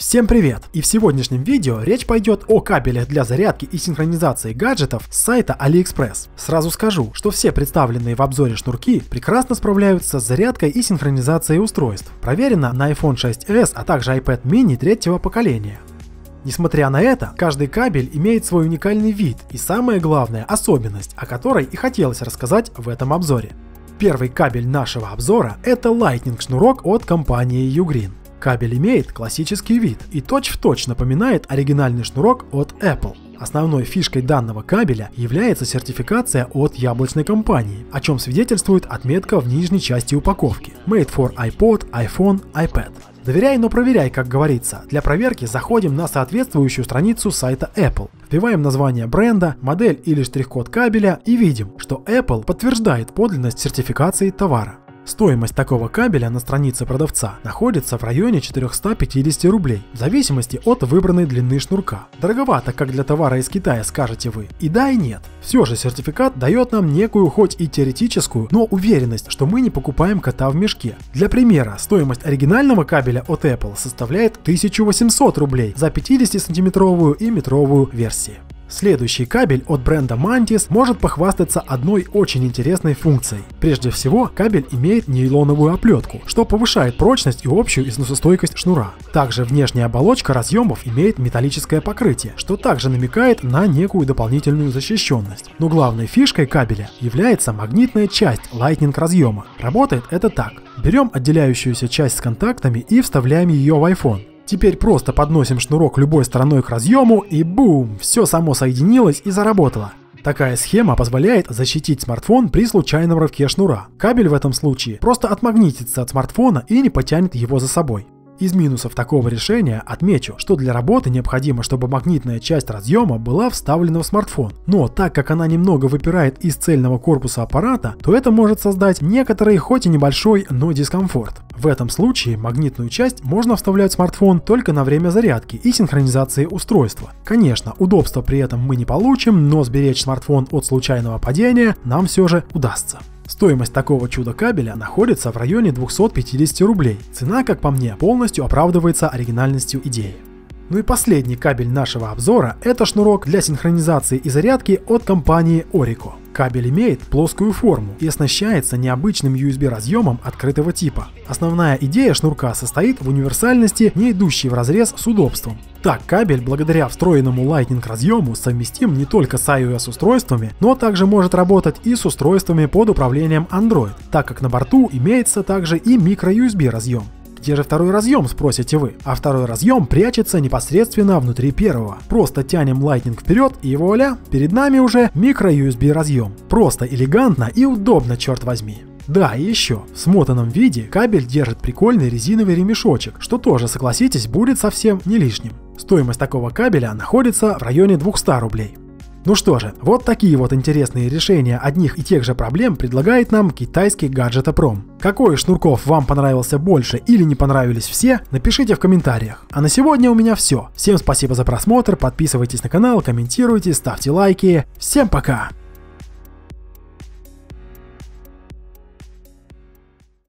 Всем привет! И в сегодняшнем видео речь пойдет о кабелях для зарядки и синхронизации гаджетов с сайта AliExpress. Сразу скажу, что все представленные в обзоре шнурки прекрасно справляются с зарядкой и синхронизацией устройств. Проверено на iPhone 6s, а также iPad mini третьего поколения. Несмотря на это, каждый кабель имеет свой уникальный вид и самое главное особенность, о которой и хотелось рассказать в этом обзоре. Первый кабель нашего обзора это Lightning шнурок от компании Ugreen. Кабель имеет классический вид и точь-в-точь точь напоминает оригинальный шнурок от Apple. Основной фишкой данного кабеля является сертификация от яблочной компании, о чем свидетельствует отметка в нижней части упаковки Made for iPod, iPhone, iPad. Доверяй, но проверяй, как говорится. Для проверки заходим на соответствующую страницу сайта Apple, вбиваем название бренда, модель или штрих-код кабеля и видим, что Apple подтверждает подлинность сертификации товара. Стоимость такого кабеля на странице продавца находится в районе 450 рублей, в зависимости от выбранной длины шнурка. Дороговато, как для товара из Китая, скажете вы. И да, и нет. Все же сертификат дает нам некую, хоть и теоретическую, но уверенность, что мы не покупаем кота в мешке. Для примера, стоимость оригинального кабеля от Apple составляет 1800 рублей за 50-сантиметровую и метровую версии. Следующий кабель от бренда Mantis может похвастаться одной очень интересной функцией. Прежде всего, кабель имеет нейлоновую оплетку, что повышает прочность и общую износостойкость шнура. Также внешняя оболочка разъемов имеет металлическое покрытие, что также намекает на некую дополнительную защищенность. Но главной фишкой кабеля является магнитная часть Lightning разъема. Работает это так. Берем отделяющуюся часть с контактами и вставляем ее в iPhone. Теперь просто подносим шнурок любой стороной к разъему и бум, все само соединилось и заработало. Такая схема позволяет защитить смартфон при случайном рывке шнура. Кабель в этом случае просто отмагнитится от смартфона и не потянет его за собой. Из минусов такого решения отмечу, что для работы необходимо, чтобы магнитная часть разъема была вставлена в смартфон. Но так как она немного выпирает из цельного корпуса аппарата, то это может создать некоторый, хоть и небольшой, но дискомфорт. В этом случае магнитную часть можно вставлять в смартфон только на время зарядки и синхронизации устройства. Конечно, удобства при этом мы не получим, но сберечь смартфон от случайного падения нам все же удастся. Стоимость такого чуда кабеля находится в районе 250 рублей. Цена, как по мне, полностью оправдывается оригинальностью идеи. Ну и последний кабель нашего обзора – это шнурок для синхронизации и зарядки от компании Orico. Кабель имеет плоскую форму и оснащается необычным USB разъемом открытого типа. Основная идея шнурка состоит в универсальности, не идущей в разрез с удобством. Так, кабель благодаря встроенному Lightning разъему совместим не только с iOS устройствами, но также может работать и с устройствами под управлением Android, так как на борту имеется также и micro-USB разъем. Где же второй разъем, спросите вы? А второй разъем прячется непосредственно внутри первого. Просто тянем Lightning вперед и вуаля, перед нами уже микро-USB разъем. Просто элегантно и удобно, черт возьми. Да, и еще, в смотанном виде кабель держит прикольный резиновый ремешочек, что тоже, согласитесь, будет совсем не лишним. Стоимость такого кабеля находится в районе 200 рублей. Ну что же, вот такие вот интересные решения одних и тех же проблем предлагает нам китайский гаджетопром. Какой из шнурков вам понравился больше или не понравились все, напишите в комментариях. А на сегодня у меня все. Всем спасибо за просмотр, подписывайтесь на канал, комментируйте, ставьте лайки. Всем пока!